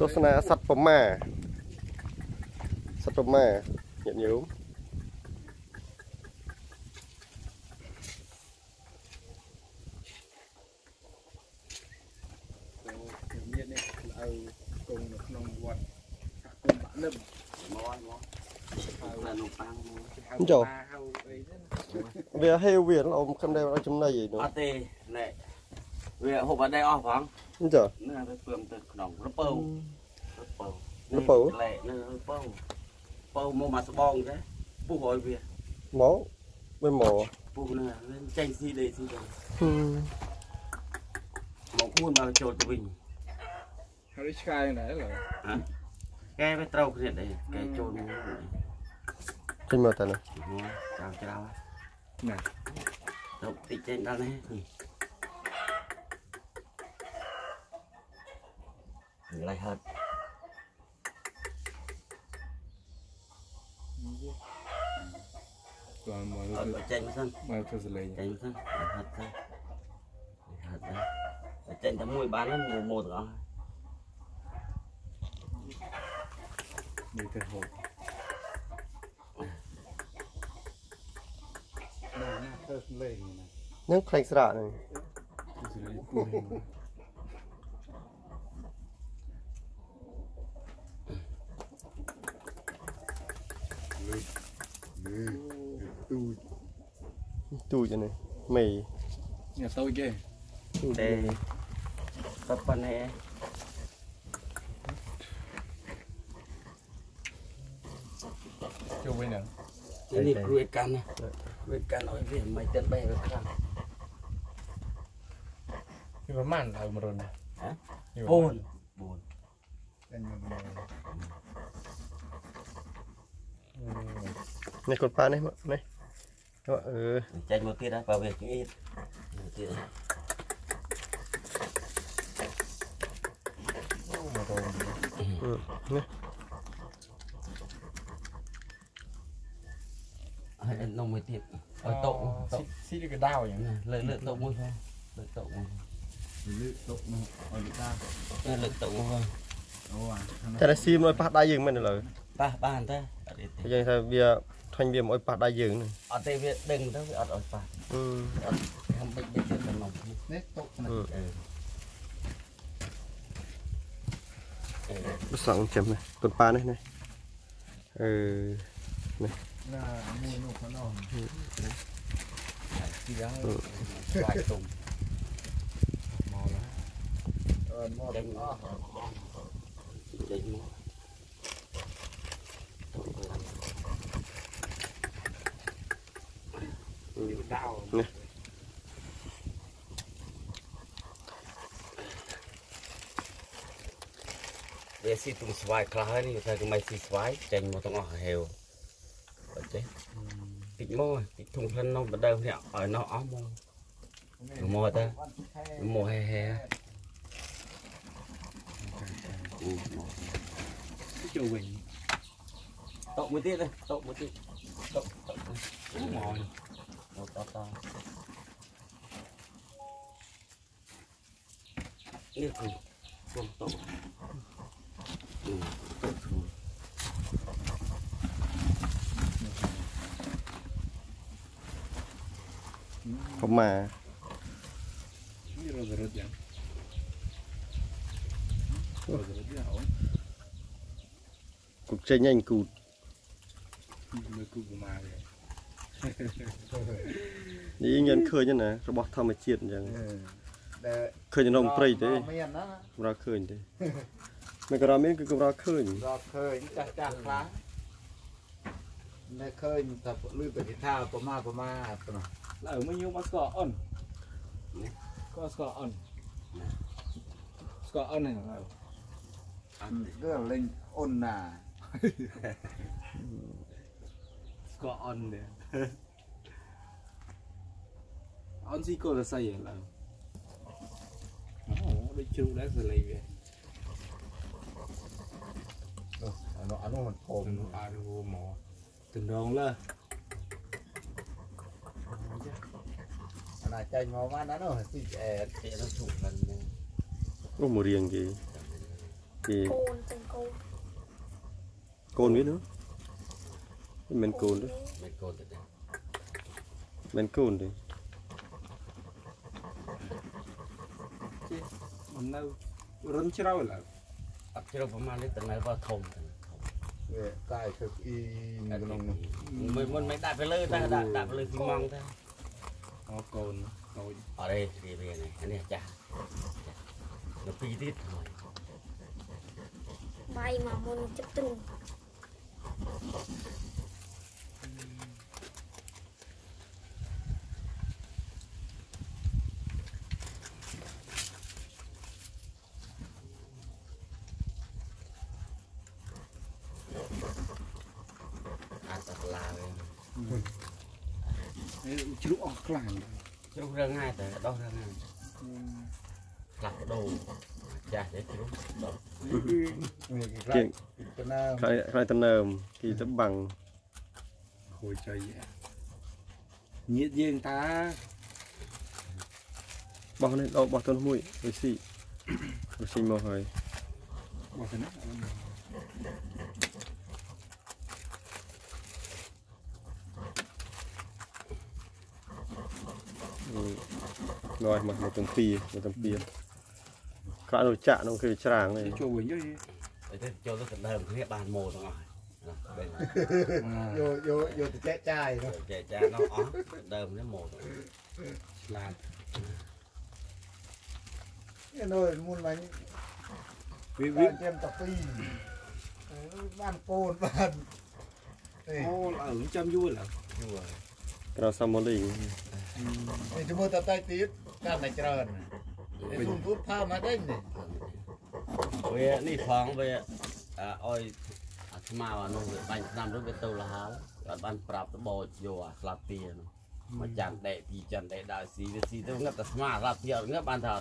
ទស្សនាសត្វប្រមាសត្វប្រមាញាតិញោមមាននេះឲ្យគង់នៅក្នុងវត្តគុំបាក់លឹមមកមកហើយនំប៉័ងហៅតាហៅអីហ្នឹងវាហេវវាអមខំដែរឲ្យចំណៃឯនោះអត់ទេណែ វាហូបអត់ដែរអស់ផង អញ្ចឹង នេះទៅពើមទៅក្នុងរពៅរពៅ រពៅ លែនៅរពៅពៅមកមកស្បងទេពុះឲ្យវា មកវាមក ពុះនេះចេញស៊ីដេស៊ីទៅ ហឹម មកគួនមកចូលទៅវិញ ហើយឆ្កែយ៉ាងដែរឡើយ កែវាត្រូវគ្នាដែរកែចូលមក ឃើញមកតើណា ចាំច្រើន ណា ទៅតិចចេញដល់នេះ ឡៃហត់គាត់មកអត់ចេញមិនសិនមកធ្វើសលេងចេញទៅហត់ទៅហត់ទៅចេញតែមួយបានហ្នឹងមួយទាំងអស់ នេះទៅហូបណាណាធ្វើសលេងណា ហ្នឹងខ្លាញ់ស្រាកហ្នឹង ធ្វើសលេងគួរហេ តុទូចនេះមេនេះតូចទេទូចទេតែប៉ុណ្ណេះចូលវិញណានេះគ្រួយកាន់ណាគ្រួយកាន់ឲ្យវាមិនទៅបែរវាខ្លាំងនេះប្រហែលឲ្យមរុនបូនបូនតែញ៉ាំមកនេះកូនប៉ានេះមកនេះ អឺ ចេញមកទៀតហើយបើវាជៀតទៀត មរុន នេះ ហើយនំមួយទៀតឲ្យតុកតុក ស៊ីកដៅយ៉ាង លើលើតុកមួយផងលើតុកមួយ លឺតុកមកឲ្យដា លើតុកមួយផង អូអា តែតែស៊ីមកឲ្យប៉ះដៃយើងមែនឥឡូវ ប៉ះបានទេអត់ទេ យើងថាវា ថ្វាញ់វាមកឲ្យប៉ះដៃយើងហ្នឹងអត់ទេវាដឹងទៅវាអត់ឲ្យប៉ះអឺអត់ខ្ញុំបិចបិចទៅនំនេះតុកណាអឺអឺអឺប្រសងចាំនេះកូនប៉ានេះនេះអឺណាមួយនោះផងនោះទីដល់ស្វាយទុំមកឡាអឺមកចេញអស់ចេញមកទៅដៅវាស៊ីទុំស្វាយខ្លះហើយនេះថាគឺមិនស៊ីស្វាយចេញមក nè về si tung svai khá hơn thì thay cái máy si svai chành một tông ngọt hều ở chế kịch mô kịch thùng thân nó bắt đầu hiện ở nó áo mô mô ta. Mô hè hè chú mình. Một tiết đây tậu một tiết tậu tậu. Mò này một đó con yêu thương buông tổ tổ không mà. Cục tranh nhanh cụt. Cụt នេះរត់រត់យ៉ាងរត់រត់យ៉ាងអូគុកចេញញគូតមើលគូប្រមាទេនេះញ៉ាំឃើញណារបស់ធម្មជាតិអញ្ចឹងដែលឃើញនៅក្នុងព្រៃទេមានណាកម្រឃើញទេមិនក៏មានគឺកម្រឃើញរត់ឃើញចាស់ចាស់ខ្លះនៅឃើញតែលឺទៅថាប្រមាប្រមាប៉ុណ្ណោះ ở mấy nhiêu mà score on có score on score on này là គឺលេងអូនណា score on đấy on gì cô là say là Ồ, đây chú đã xử lý về អានោះអា con on đấy gì cô là sao vậy là đi chịu đấy rồi lấy về. Nó ăn nó thòm nó ăn vô mỏ từng đường lên. Anh là chơi mò má đó rồi thì trẻ trẻ nó sụp lần có một riêng gì? Gì con biết nữa. មែនកូនទេមិនកូនទៅដែរមិនកូនទេមិននៅរុនជ្រៅឡើយអត់ជ្រៅប្រហែលនេះទៅនៅបើធំទៅធំវាកាយគឺអ៊ីក្នុងនោះមិនមិនមិនដាក់ទៅលើតែដាក់ដាក់ទៅលើស៊ីម៉ងទៅអូកូនតូចអរេវាវានេះអានេះចាស់នៅពីទៀតហើយបាយមកមុនចិត្តទ្រូង អាចតឡាវិញ ជ្រុះអស់ខ្លាំងជ្រុះរឿងងាយតែដោះរឿងងាយផ្លាស់ប្ដូរចាស់ទេជ្រុះដោះនេះគេជាងទៅណាខ្លាយខ្លាយតើមគេទៅបាំងហួយចៃញាតយើងតាបោះនេះដល់បោះទៅមួយទៅស៊ីទៅស៊ីមកហើយបោះទៅណា Ừ. rồi mà một tầng pì một tầng pì khá đồ chạm nó kêu tràng này chua quỳnh chứ gì cho nó cần đơm cái bàn mồ rồi. À. Vô vô vô thì chè chai nó chè chai nó ó đơm nó mồ rồi. Làm. Cái nồi muôn bánh. Vì vì đem tập pì ban cồn ban ô là ở trăm vui là vui. កចានោះអស់ដើមនេះម៉ូទាំងអស់ឆ្លាតនេះនោះមុនមិញវាវាវាចេមតាពីបានកូនបាននេះអូអើចាំយូរឡើយយូរហើយក្រៅសាម៉ូលីងនេះជាមួយតតៃទៀតកាន់តែច្រើននេះសុំពុតផាមកដេញនេះវានេះផងវាអឲ្យអាស្មាអានោះវាបាញ់ឆ្នាំនោះវាទៅលហើយអត់បានប្រាប់ទៅបោចយកអាស្លាប់ទានោះមកចាំងដែកពីចាំងដែកដើរស៊ីវាស៊ីទៅងឹតតែស្មាស្លាប់ទាអត់ងឹតបានថា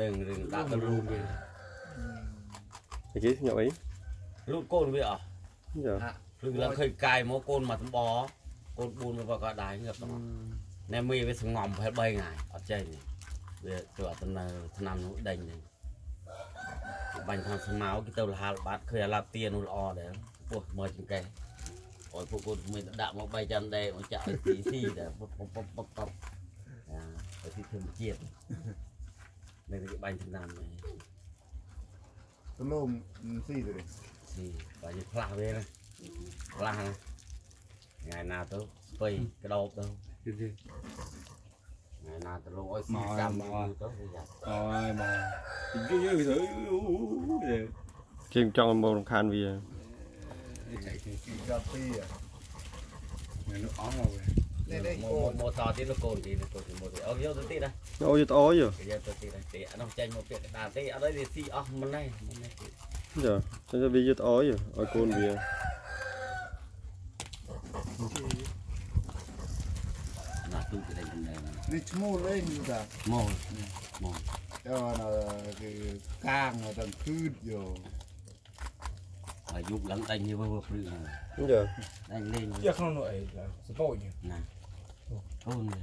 នឹងរឿងដាក់ទៅរូបវាអីគេញ៉ាំអីរូបកូនវាអស់ចាព្រឹងឡើងឃើញកាយមកកូនមកតំប កូន4មកក៏ដែរងឹតទាំងអស់ណែមីវាសងំប្រហែល3ថ្ងៃអត់ចេញវាទៅអត់ទៅនៅឆ្នាំនោះដេញហ្នឹងបាញ់ខាងស្មៅគេទៅលហាលបាត់ឃើញអាឡាប់ទានោះល្អដែរពោះមើលចង្កេះអត់ពួកកូនមានដាក់មកបីចាំដែរមកចាក់ទីស៊ីដែរពុបពុបពុបពុបពុបអាទៅទីធម្មជាតិនៅគេបាញ់ឆ្នាំនេះទៅលោមស៊ីទៅស៊ីបាញ់ផ្លាស់វាណាផ្លាស់ណា ថ្ងៃណាទៅស្ពៃក្តោបទៅយូរថ្ងៃណាទៅលោកឲ្យស៊ីកម្មទៅទៅវាយ៉ាអូយមកយូរយូរទៅយូរគេចង់មករំខានវាចៃគេពីកាពីនៅអស់មកនេះនេះមកូនមកតទៀតលោកកូនទីលោកកូនទីមកទៀតអូយកទៅទៀតណាអូយទៅអូយគេយកទៅទៀតណាទេអានោះចាញ់មកពាក់កណ្ដាលទេអត់ឲ្យវាស៊ីអស់មិនទេមិនទេចាតែវាយទៅអូយឲ្យកូនវា tu cái đây bên đây đi mua lên cả mồi. Mồi. Cho là cái càng là thằng cứ vô. Mà giúp lắng tay như bao bọc à. rồi đúng rồi lên chắc không nổi là nè. Thôn này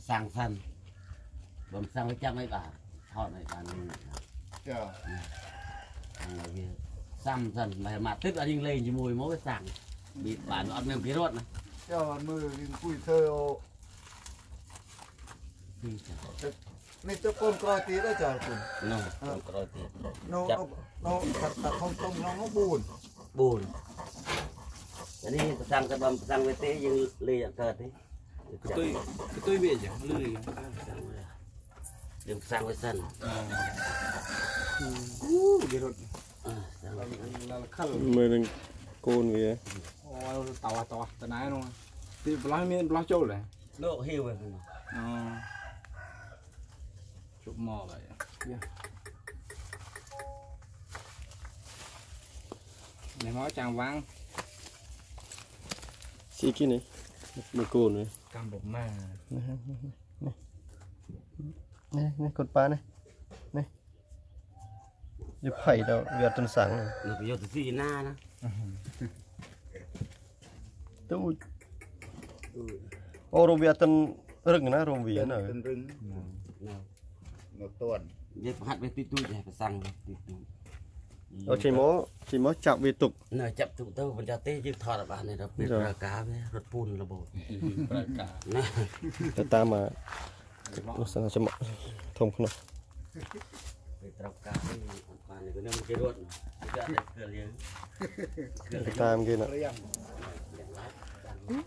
sang bấm sang với trăm ấy bà. Họ này bà này sang dần mà mà tức là lên chỉ mùi mỗi cái sàng bị bản ăn miếng phí rốt này. เจ้ามันมือกินคุยเธอโอ นี่เจะปนกรอยตีได้จ้ะคุณ nông Ờ. rồi thì โนโนโนตัดตัดทองตรงน้องน้องบูน buồn buồn cái này sang cái bầm sang cái tế nhưng lì ăn cợt đấy cái tôi cái tôi về chẳng lười đừng sang với sân Ờ, sang với vậy ត់ អឺសាំងវាសិន ឡាខល មើលនឹងកូនវា អូតោតោតណៃនោះទីប្លោះមានប្លោះចូលហ៎ លោកហ៊ីវហ្នឹង អូជប់មកហើយនេះមកចាំវាំង ស៊ីគេនេះមើលកូនវា កំបុកម៉ា នេះនេះកូនប៉ានេះនេះវាផៃដល់វាអត់ទន្សាំង នៅប្រយោជន៍ទៅស៊ីណាណា ទូចអូរោមវាអត់រឹងណារោមវាណារឹងនៅតួនយើងហាត់វាទីទូចប្រសាំងទីទូចអូចេញមកចេញមកចាប់វាទុកណាចាប់ទុកទៅមិនចាទេយើងថតអត់បានទេដល់ពេលប្រើការវារត់ពូនរបូតប្រើការណាទៅតាមអាសង្ឃចំធំក្នុងពេលត្រូវការអត់បានទេខ្ញុំគេរត់គេអត់តែស្គាល់យើងតាមគេណា Uh -huh.